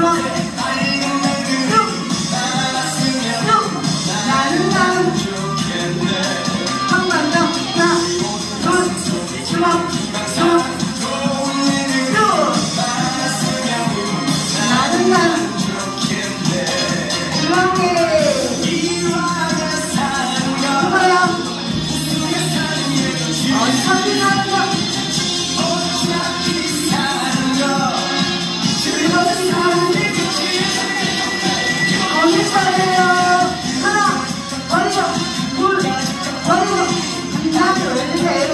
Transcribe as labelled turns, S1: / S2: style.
S1: try Thank you.